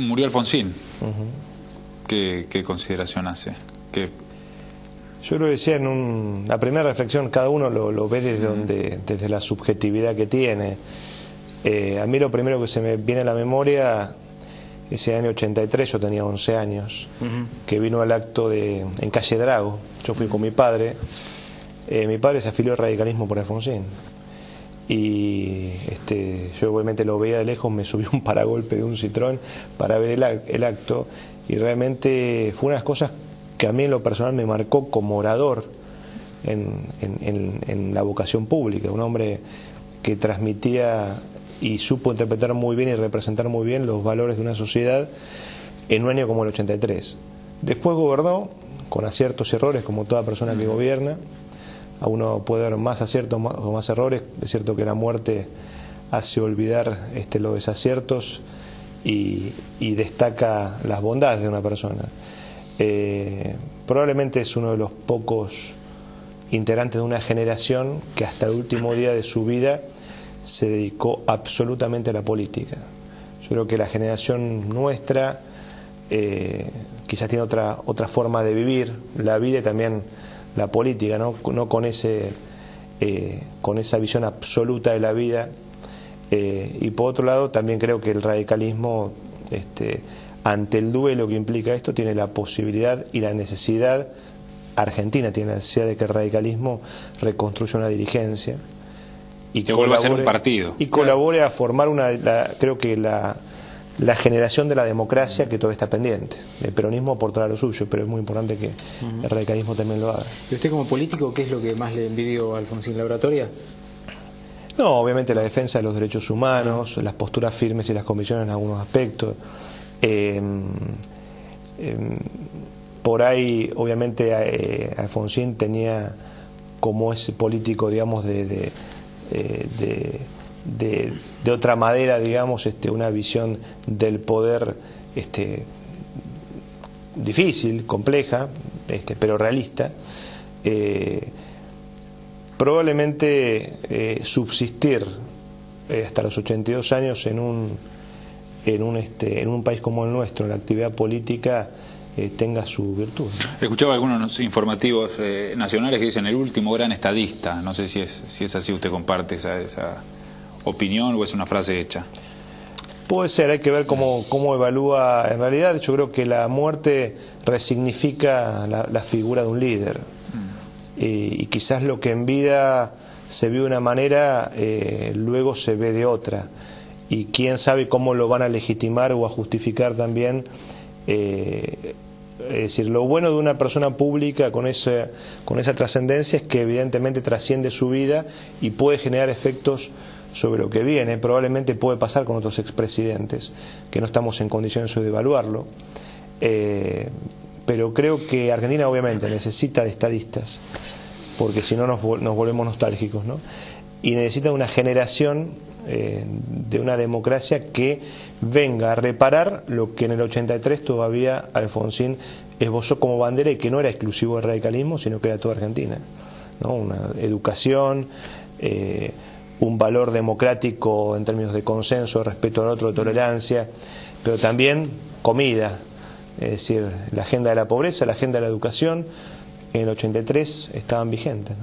Murió Alfonsín. ¿Qué, consideración hace? Yo lo decía en la primera reflexión, cada uno lo, ve desde, donde, desde la subjetividad que tiene. Eh, a mí lo primero que se me viene a la memoria, ese año 83, yo tenía 11 años, que vino al acto de, en Calle Drago, yo fui con mi padre, eh, mi padre se afilió al radicalismo por Alfonsín. Y este, yo obviamente lo veía de lejos, me subí un paragolpe de un citrón para ver el, acto y realmente fue una de las cosas que a mí en lo personal me marcó como orador en, la vocación pública, un hombre que transmitía y supo interpretar muy bien y representar muy bien los valores de una sociedad en un año como el 83. Después gobernó con aciertos y errores como toda persona que gobierna, a uno puede ver más aciertos o más errores. Es cierto que la muerte hace olvidar este, los desaciertos y, destaca las bondades de una persona. Eh, probablemente es uno de los pocos integrantes de una generación que hasta el último día de su vida se dedicó absolutamente a la política. Yo creo que la generación nuestra eh, quizás tiene otra, otra forma de vivir la vida y también la política, no, no con, ese, eh, con esa visión absoluta de la vida. Eh, y por otro lado, también creo que el radicalismo, este, ante el duelo que implica esto, tiene la posibilidad y la necesidad, Argentina tiene la necesidad de que el radicalismo reconstruya una dirigencia. Y que vuelva a ser un partido. Y colabore a formar una, creo que la, la generación de la democracia que todavía está pendiente. El peronismo aportará lo suyo, pero es muy importante que el radicalismo también lo haga. ¿Y usted como político qué es lo que más le envidió a Alfonsín Laboratoria? No, obviamente la defensa de los derechos humanos, las posturas firmes y las comisiones en algunos aspectos. Em, em, por ahí, obviamente, eh, Alfonsín tenía como ese político, digamos, de, de eh, de, otra madera, digamos, este, una visión del poder este, difícil, compleja, este, pero realista. Eh, probablemente eh, subsistir eh, hasta los 82 años en un, en, un, este, en un país como el nuestro, en la actividad política, tenga su virtud. Escuchaba algunos informativos nacionales que dicen el último gran estadista, no sé si es, si es así, usted comparte esa opinión o es una frase hecha? Puede ser, hay que ver cómo, cómo evalúa. En realidad, yo creo que la muerte resignifica la, figura de un líder. Mm. Y, quizás lo que en vida se vio de una manera, eh, luego se ve de otra. Y quién sabe cómo lo van a legitimar o a justificar también. Eh, es decir, lo bueno de una persona pública con, ese, con esa trascendencia es que evidentemente trasciende su vida y puede generar efectos sobre lo que viene, probablemente puede pasar con otros expresidentes, que no estamos en condiciones de evaluarlo, eh, pero creo que Argentina obviamente necesita de estadistas, porque si no nos, volvemos nostálgicos, ¿no? y necesita una generación eh, de una democracia que venga a reparar lo que en el 83 todavía Alfonsín esbozó como bandera y que no era exclusivo del radicalismo, sino que era toda Argentina. ¿no? Una educación, eh, un valor democrático en términos de consenso, respeto al otro, de tolerancia, pero también comida, es decir, la agenda de la pobreza, la agenda de la educación, en el 83 estaban vigentes.